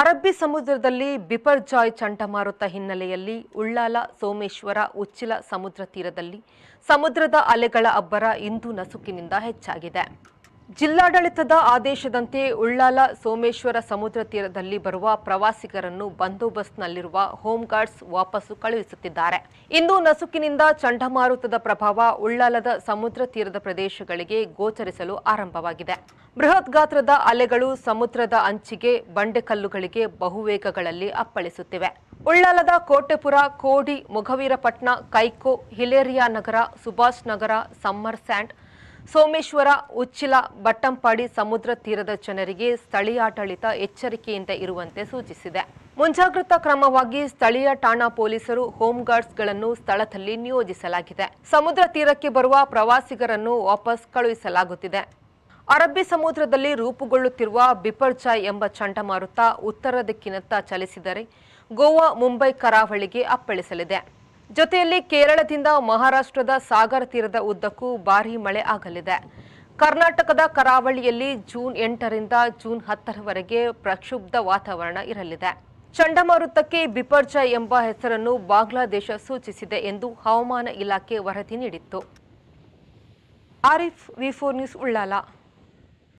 ಅರಬ್ಬಿ ಸಮುದ್ರದಲ್ಲಿ ಬಿಪರ್ಜಾಯ್ ಚಂಡಮಾರುತ ಹಿನ್ನೆಲೆಯಲ್ಲಿ ಉಳ್ಳಾಲ, ಸೋಮೇಶ್ವರ, ಉಚ್ಚಿಲ ಸಮುದ್ರ ತೀರದಲ್ಲಿ ಸಮುದ್ರದ ಅಲೆಗಳ ಅಬ್ಬರ ಇಂದು ನಸುಕಿನಿಂದ ಹೆಚ್ಚಾಗಿದೆ. ಜಿಲ್ಲಾಡಳಿತದ ಆದೇಶದಂತೆ ಉಳ್ಳಾಲ ಸೋಮೇಶ್ವರ ಸಮುದ್ರ ತೀರದಲ್ಲಿ ಬರುವ ಪ್ರವಾಸಿಗರನ್ನು ಬಂದೋಬಸ್ತ್ನಲ್ಲಿರುವ ಹೋಂಗಾರ್ಡ್ಸ್ ವಾಪಸ್ಸು ಕಳುಹಿಸುತ್ತಿದ್ದಾರೆ. ಇಂದು ನಸುಕಿನಿಂದ ಚಂಡಮಾರುತದ ಪ್ರಭಾವ ಉಳ್ಳಾಲದ ಸಮುದ್ರ ತೀರದ ಪ್ರದೇಶಗಳಿಗೆ ಗೋಚರಿಸಲು ಆರಂಭವಾಗಿದೆ. ಬೃಹತ್ ಗಾತ್ರದ ಅಲೆಗಳು ಸಮುದ್ರದ ಅಂಚಿಗೆ ಬಂಡೆಕಲ್ಲುಗಳಿಗೆ ಬಹುವೇಗಗಳಲ್ಲಿ ಅಪ್ಪಳಿಸುತ್ತಿವೆ. ಉಳ್ಳಾಲದ ಕೋಟೆಪುರ, ಕೋಡಿ ಮುಖವೀರಪಟ್ನ ಕೈಕೋ, ಹಿಲೇರಿಯಾ ನಗರ, ಸುಭಾಷ್ ನಗರ, ಸಮ್ಮರ್ ಸ್ಯಾಂಡ್ ಸೋಮೇಶ್ವರ, ಉಚ್ಚಿಲ, ಬಟ್ಟಂಪಾಡಿ, ಸಮುದ್ರ ತೀರದ ಜನರಿಗೆ ಸ್ಥಳೀಯ ಆಡಳಿತ ಎಚ್ಚರಿಕೆಯಿಂದ ಇರುವಂತೆ ಸೂಚಿಸಿದೆ. ಮುಂಜಾಗ್ರತಾ ಕ್ರಮವಾಗಿ ಸ್ಥಳೀಯ ಠಾಣಾ ಪೊಲೀಸರು ಹೋಂಗಾರ್ಡ್ಸ್ಗಳನ್ನು ಸ್ಥಳದಲ್ಲಿ ನಿಯೋಜಿಸಲಾಗಿದೆ. ಸಮುದ್ರ ತೀರಕ್ಕೆ ಬರುವ ಪ್ರವಾಸಿಗರನ್ನು ವಾಪಸ್ ಕಳುಹಿಸಲಾಗುತ್ತಿದೆ. ಅರಬ್ಬಿ ಸಮುದ್ರದಲ್ಲಿ ರೂಪುಗೊಳ್ಳುತ್ತಿರುವ ಬಿಪರ್ಜಾಯ್ ಎಂಬ ಚಂಡಮಾರುತ ಉತ್ತರ ದಿಕ್ಕಿನತ್ತ ಚಲಿಸಿದರೆ ಗೋವಾ, ಮುಂಬೈ ಕರಾವಳಿಗೆ ಅಪ್ಪಳಿಸಲಿದೆ. ಜೊತೆಯಲ್ಲಿ ಕೇರಳದಿಂದ ಮಹಾರಾಷ್ಟ್ರದ ಸಾಗರ ತೀರದ ಉದ್ದಕ್ಕೂ ಭಾರೀ ಮಳೆ ಆಗಲಿದೆ. ಕರ್ನಾಟಕದ ಕರಾವಳಿಯಲ್ಲಿ ಜೂನ್ ಎಂಟರಿಂದ ಜೂನ್ ಹತ್ತರವರೆಗೆ ಪ್ರಕ್ಷುಬ್ಧ ವಾತಾವರಣ ಇರಲಿದೆ. ಚಂಡಮಾರುತಕ್ಕೆ ಬಿಪರ್ಜ ಎಂಬ ಹೆಸರನ್ನು ಬಾಂಗ್ಲಾದೇಶ ಸೂಚಿಸಿದೆ ಎಂದು ಹವಾಮಾನ ಇಲಾಖೆ ವರದಿ ನೀಡಿತ್ತು. Arif V news Ullal.